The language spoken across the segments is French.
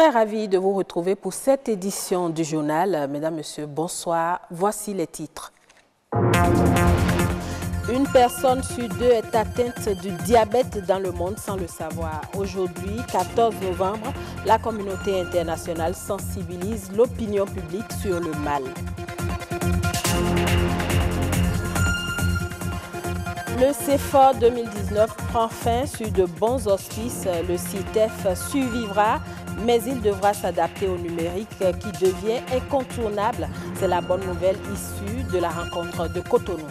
Très ravi de vous retrouver pour cette édition du journal. Mesdames, Messieurs, bonsoir. Voici les titres. Une personne sur deux est atteinte du diabète dans le monde sans le savoir. Aujourd'hui, 14 novembre, la communauté internationale sensibilise l'opinion publique sur le mal. Le CFOR 2019 prend fin sur de bons auspices. Le CITEF survivra, mais il devra s'adapter au numérique qui devient incontournable. C'est la bonne nouvelle issue de la rencontre de Cotonou.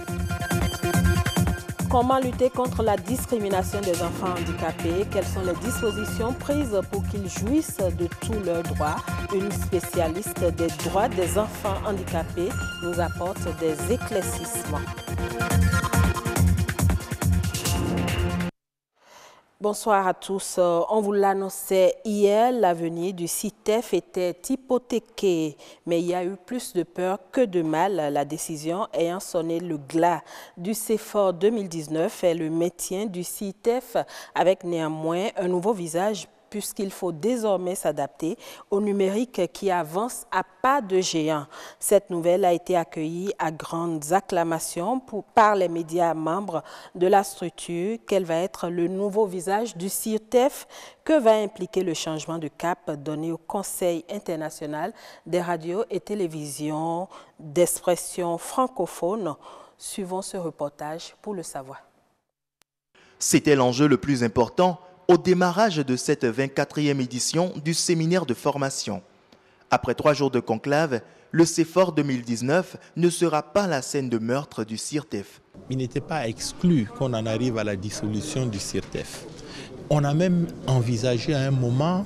Comment lutter contre la discrimination des enfants handicapés? Quelles sont les dispositions prises pour qu'ils jouissent de tous leurs droits? Une spécialiste des droits des enfants handicapés nous apporte des éclaircissements. Bonsoir à tous. Euh, on vous l'annonçait hier, l'avenir du CITEF était hypothéqué, mais il y a eu plus de peur que de mal. La décision ayant sonné le glas du CEFOR 2019 est le maintien du CITEF avec néanmoins un nouveau visage puisqu'il faut désormais s'adapter au numérique qui avance à pas de géant. Cette nouvelle a été accueillie à grandes acclamations par les médias membres de la structure. Quel va être le nouveau visage du CIRTEF Que va impliquer le changement de cap donné au Conseil international des radios et télévisions d'expression francophone? Suivons ce reportage pour le savoir. C'était l'enjeu le plus important au démarrage de cette 24e édition du séminaire de formation. Après trois jours de conclave, le CEFOR 2019 ne sera pas la scène de meurtre du CIRTEF. Il n'était pas exclu qu'on en arrive à la dissolution du CIRTEF. On a même envisagé à un moment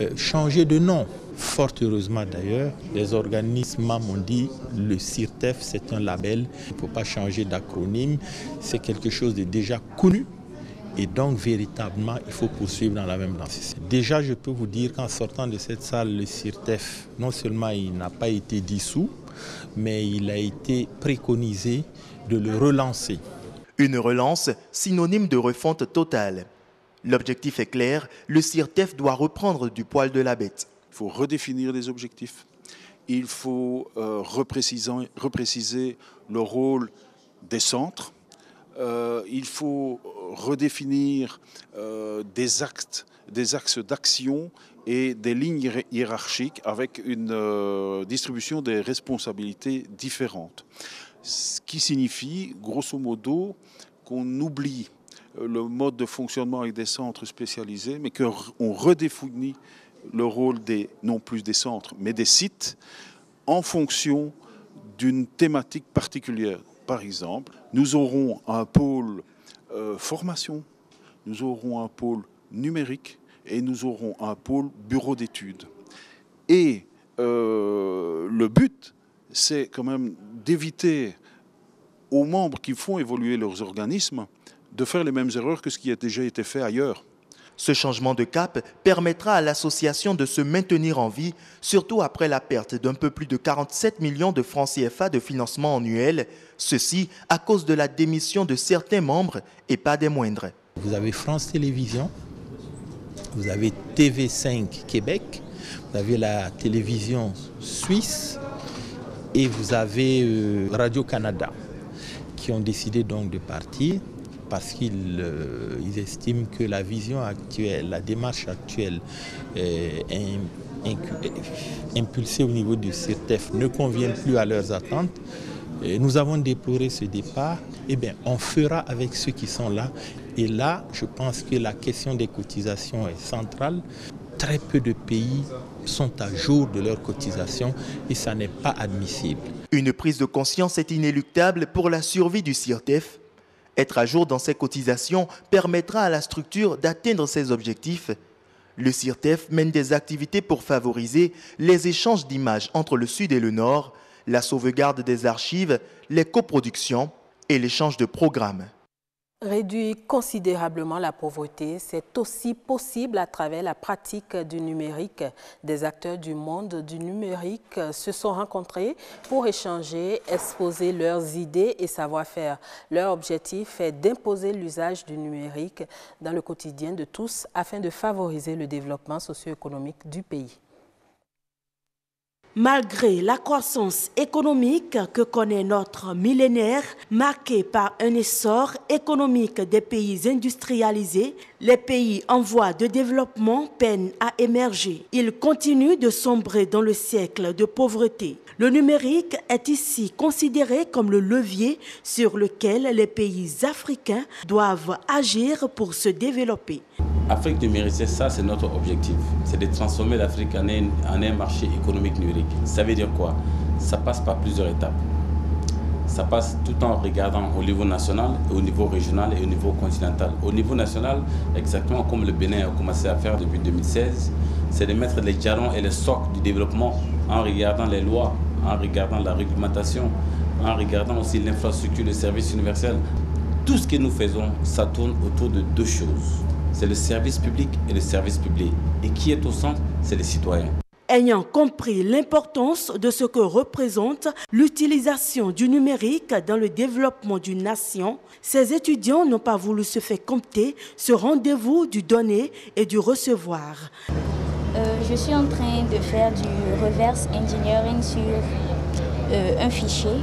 euh, changer de nom. Fort heureusement d'ailleurs, les organismes m'ont dit le CIRTEF c'est un label, il ne faut pas changer d'acronyme, c'est quelque chose de déjà connu et donc, véritablement, il faut poursuivre dans la même lancée. Déjà, je peux vous dire qu'en sortant de cette salle, le CIRTEF, non seulement il n'a pas été dissous, mais il a été préconisé de le relancer. Une relance synonyme de refonte totale. L'objectif est clair, le CIRTEF doit reprendre du poil de la bête. Il faut redéfinir les objectifs. Il faut euh, repréciser le rôle des centres euh, il faut redéfinir euh, des actes, des axes d'action et des lignes hiérarchiques avec une euh, distribution des responsabilités différentes. Ce qui signifie, grosso modo, qu'on oublie le mode de fonctionnement avec des centres spécialisés, mais qu'on redéfinit le rôle non plus des centres, mais des sites en fonction d'une thématique particulière par exemple, nous aurons un pôle euh, formation, nous aurons un pôle numérique et nous aurons un pôle bureau d'études. Et euh, le but, c'est quand même d'éviter aux membres qui font évoluer leurs organismes de faire les mêmes erreurs que ce qui a déjà été fait ailleurs. Ce changement de cap permettra à l'association de se maintenir en vie, surtout après la perte d'un peu plus de 47 millions de francs CFA de financement annuel, ceci à cause de la démission de certains membres et pas des moindres. Vous avez France Télévisions, vous avez TV5 Québec, vous avez la télévision suisse et vous avez euh, Radio-Canada qui ont décidé donc de partir parce qu'ils euh, estiment que la vision actuelle, la démarche actuelle euh, impulsée au niveau du CERTEF ne convient plus à leurs attentes. nous avons déploré ce départ. Eh bien, on fera avec ceux qui sont là. Et là, je pense que la question des cotisations est centrale. Très peu de pays sont à jour de leurs cotisations et ça n'est pas admissible. Une prise de conscience est inéluctable pour la survie du CIRTEF être à jour dans ses cotisations permettra à la structure d'atteindre ses objectifs. Le CIRTEF mène des activités pour favoriser les échanges d'images entre le Sud et le Nord, la sauvegarde des archives, les coproductions et l'échange de programmes. Réduire considérablement la pauvreté, c'est aussi possible à travers la pratique du numérique. Des acteurs du monde du numérique se sont rencontrés pour échanger, exposer leurs idées et savoir-faire. Leur objectif est d'imposer l'usage du numérique dans le quotidien de tous afin de favoriser le développement socio-économique du pays. Malgré la croissance économique que connaît notre millénaire, marquée par un essor économique des pays industrialisés, les pays en voie de développement peinent à émerger. Ils continuent de sombrer dans le siècle de pauvreté. Le numérique est ici considéré comme le levier sur lequel les pays africains doivent agir pour se développer. Afrique numérique, ça c'est notre objectif. C'est de transformer l'Afrique en, un marché économique numérique. Ça veut dire quoi? Ça passe par plusieurs étapes. Ça passe tout en regardant au niveau national, au niveau régional et au niveau continental. Au niveau national, exactement comme le Bénin a commencé à faire depuis 2016, c'est de mettre les jalons et les socles du développement en regardant les lois, en regardant la réglementation, en regardant aussi l'infrastructure de services universels. Tout ce que nous faisons, ça tourne autour de deux choses. C'est le service public et le service public. Et qui est au centre C'est les citoyens. Ayant compris l'importance de ce que représente l'utilisation du numérique dans le développement d'une nation, ces étudiants n'ont pas voulu se faire compter ce rendez-vous du donner et du recevoir. Euh, je suis en train de faire du reverse engineering sur euh, un fichier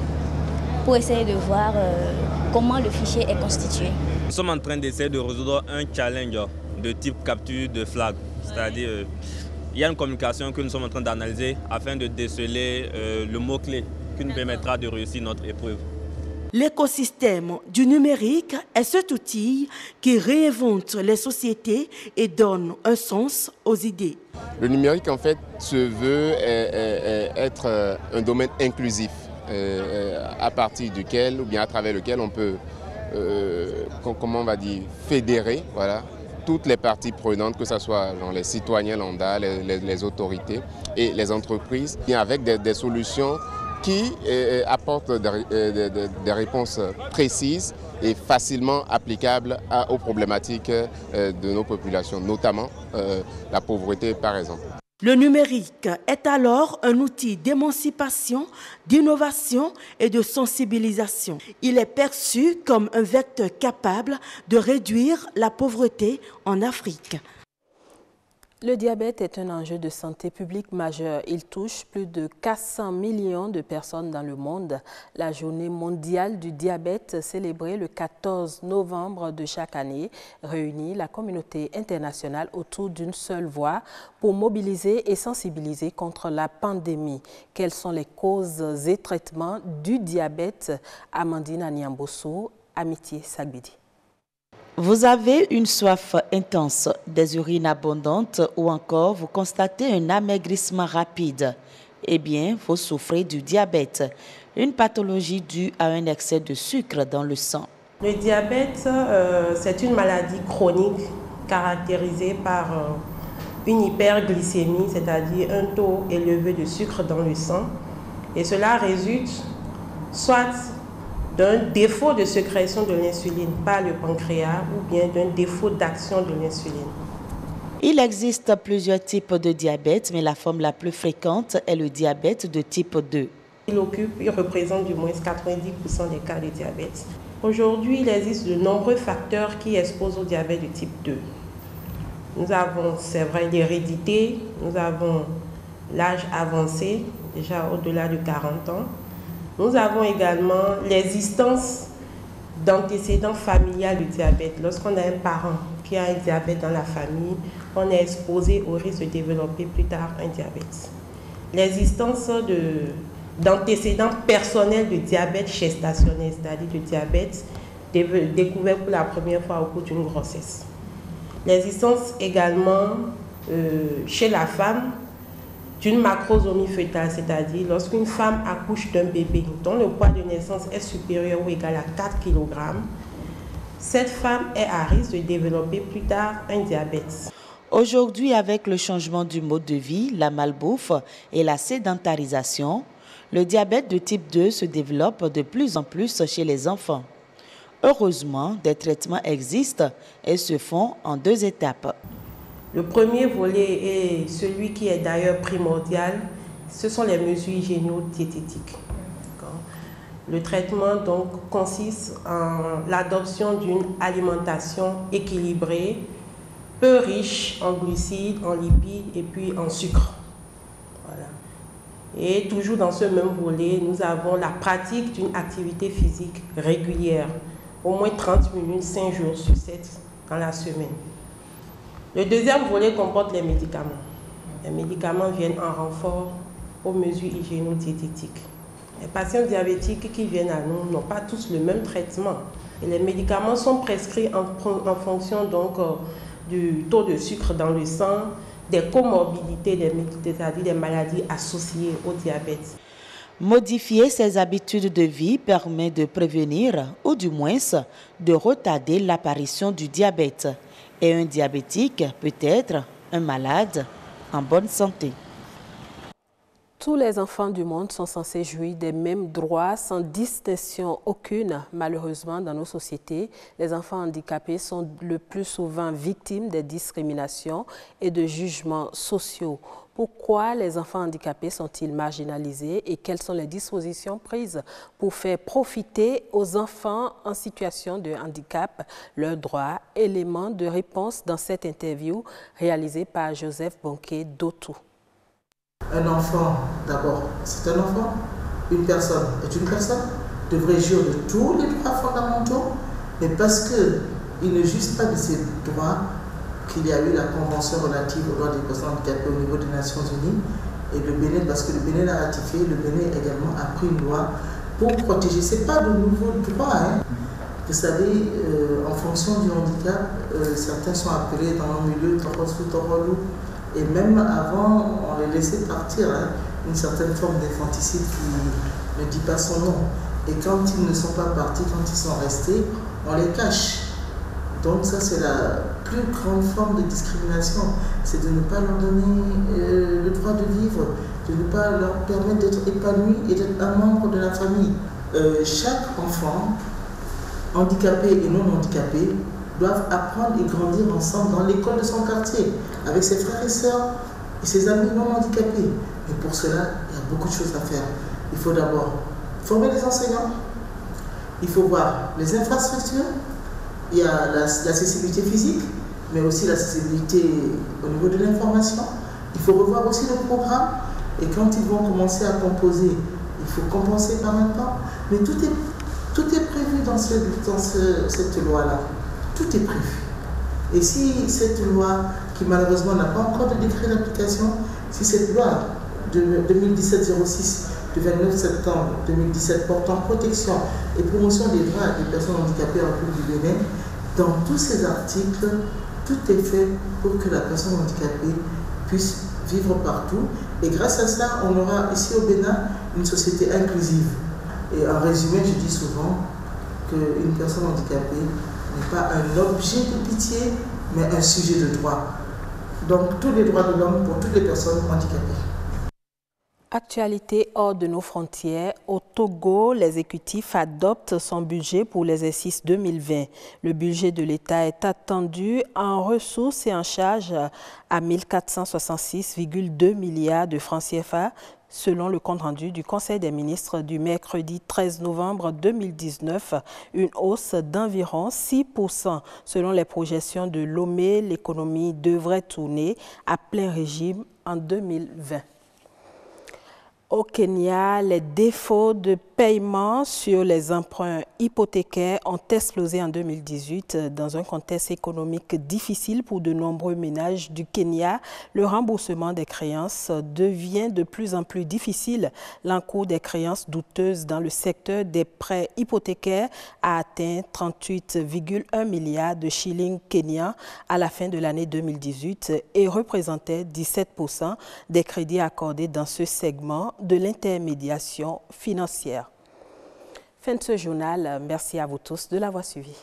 pour essayer de voir euh, comment le fichier est constitué. Nous sommes en train d'essayer de résoudre un challenge de type capture de flag. C'est-à-dire, il y a une communication que nous sommes en train d'analyser afin de déceler le mot-clé qui nous permettra de réussir notre épreuve. L'écosystème du numérique est cet outil qui réinvente les sociétés et donne un sens aux idées. Le numérique, en fait, se veut être euh, un domaine inclusif euh, à partir duquel ou bien à travers lequel on peut, euh, comment on va dire, fédérer voilà, toutes les parties prenantes, que ce soit les citoyens lambda, les, autorités et les entreprises, avec des solutions qui euh, euh, des, réponses précises et facilement applicables aux problématiques euh, de nos populations, notamment la pauvreté par exemple. Le numérique est alors un outil d'émancipation, d'innovation et de sensibilisation. Il est perçu comme un vecteur capable de réduire la pauvreté en Afrique. Le diabète est un enjeu de santé publique majeur. Il touche plus de 400 millions de personnes dans le monde. La journée mondiale du diabète, célébrée le 14 novembre de chaque année, réunit la communauté internationale autour d'une seule voix pour mobiliser et sensibiliser contre la pandémie. Quelles sont les causes et traitements du diabète? Amandine Aniamboso, Amitié Sagbidi. Vous avez une soif intense, des urines abondantes ou encore vous constatez un amaigrissement rapide. Eh bien, vous souffrez du diabète, une pathologie due à un excès de sucre dans le sang. Le diabète, euh, c'est une maladie chronique caractérisée par euh, une hyperglycémie, c'est-à-dire un taux élevé de sucre dans le sang. Et cela résulte soit d'un défaut de sécrétion de l'insuline par le pancréas ou bien d'un défaut d'action de l'insuline. Il existe plusieurs types de diabète, mais la forme la plus fréquente est le diabète de type 2. Il occupe, il représente du moins 90% des cas de diabète. Aujourd'hui, il existe de nombreux facteurs qui exposent au diabète de type 2. Nous avons, c'est vrai, l'hérédité, nous avons l'âge avancé, déjà au-delà de 40 ans, nous avons également l'existence d'antécédents familiaux du diabète. Lorsqu'on a un parent qui a un diabète dans la famille, on est exposé au risque de développer plus tard un diabète. L'existence d'antécédents personnels de diabète gestationnel, c'est-à-dire de diabète découvert pour la première fois au cours d'une grossesse. L'existence également euh, chez la femme d'une macrosomie fœtale, c'est-à-dire lorsqu'une femme accouche d'un bébé dont le poids de naissance est supérieur ou égal à 4 kg, cette femme est à risque de développer plus tard un diabète. Aujourd'hui, avec le changement du mode de vie, la malbouffe et la sédentarisation, le diabète de type 2 se développe de plus en plus chez les enfants. Heureusement, des traitements existent et se font en deux étapes. Le premier volet est celui qui est d'ailleurs primordial, ce sont les mesures hygiéno-diététiques. Le traitement donc consiste en l'adoption d'une alimentation équilibrée, peu riche en glucides, en lipides et puis en sucre. Et toujours dans ce même volet, nous avons la pratique d'une activité physique régulière, au moins 30 minutes, 5 jours sur 7 dans la semaine. Le deuxième volet comporte les médicaments. Les médicaments viennent en renfort aux mesures hygiéno-diététiques. Les patients diabétiques qui viennent à nous n'ont pas tous le même traitement. Les médicaments sont prescrits en, fonction donc, euh, du taux de sucre dans le sang, des comorbidités, c'est-à-dire des maladies associées au diabète. Modifier ses habitudes de vie permet de prévenir ou du moins de retarder l'apparition du diabète. Et un diabétique peut être un malade en bonne santé. Tous les enfants du monde sont censés jouir des mêmes droits sans distinction aucune. Malheureusement, dans nos sociétés, les enfants handicapés sont le plus souvent victimes des discriminations et de jugements sociaux. Pourquoi les enfants handicapés sont-ils marginalisés et quelles sont les dispositions prises pour faire profiter aux enfants en situation de handicap leurs droits? Éléments de réponse dans cette interview réalisée par Joseph Bonquet d'Otou. Un enfant, d'abord, c'est un enfant. Une personne est une personne, devrait jouir de tous les droits fondamentaux, mais parce qu'il ne juste pas de ces droits qu'il y a eu la Convention relative aux droits des personnes handicapées au niveau des Nations Unies, et le Bénin, parce que le Bénin l'a ratifié, le Bénin également a pris une loi pour protéger. Ce n'est pas de nouveaux droits. Hein. Vous savez, euh, en fonction du handicap, euh, certains sont appelés dans le milieu Torosu Torolu, et même avant, on les laissait partir, hein. une certaine forme d'infanticide qui ne dit pas son nom. Et quand ils ne sont pas partis, quand ils sont restés, on les cache. Donc ça, c'est la plus grande forme de discrimination. C'est de ne pas leur donner euh, le droit de vivre, de ne pas leur permettre d'être épanouis et d'être un membre de la famille. Euh, chaque enfant, handicapé et non handicapé, doivent apprendre et grandir ensemble dans l'école de son quartier, avec ses frères et sœurs et ses amis non handicapés. Mais pour cela, il y a beaucoup de choses à faire. Il faut d'abord former les enseignants, il faut voir les infrastructures, il y a l'accessibilité physique, mais aussi l'accessibilité au niveau de l'information. Il faut revoir aussi le programme, et quand ils vont commencer à composer, il faut compenser par maintenant. Mais tout est, tout est prévu dans, ce, dans cette loi-là. Tout est prévu. Et si cette loi, qui malheureusement n'a pas encore de décret d'application, si cette loi de 2017-06 du 29 septembre 2017 portant protection et promotion des droits des personnes handicapées en République du Bénin, dans tous ces articles, tout est fait pour que la personne handicapée puisse vivre partout. Et grâce à ça, on aura ici au Bénin une société inclusive. Et en résumé, je dis souvent qu'une personne handicapée n'est pas un objet de pitié, mais un sujet de droit. Donc tous les droits de l'homme pour toutes les personnes handicapées. Actualité hors de nos frontières, au Togo, l'exécutif adopte son budget pour l'exercice 2020. Le budget de l'État est attendu en ressources et en charges à 1466,2 milliards de francs CFA, Selon le compte-rendu du Conseil des ministres du mercredi 13 novembre 2019, une hausse d'environ 6%. Selon les projections de Lomé, l'économie devrait tourner à plein régime en 2020. Au Kenya, les défauts de paiement sur les emprunts hypothécaires ont explosé en 2018 dans un contexte économique difficile pour de nombreux ménages du Kenya. Le remboursement des créances devient de plus en plus difficile. L'encours des créances douteuses dans le secteur des prêts hypothécaires a atteint 38,1 milliards de shillings kenyans à la fin de l'année 2018 et représentait 17% des crédits accordés dans ce segment de l'intermédiation financière. Fin de ce journal. Merci à vous tous de l'avoir suivi.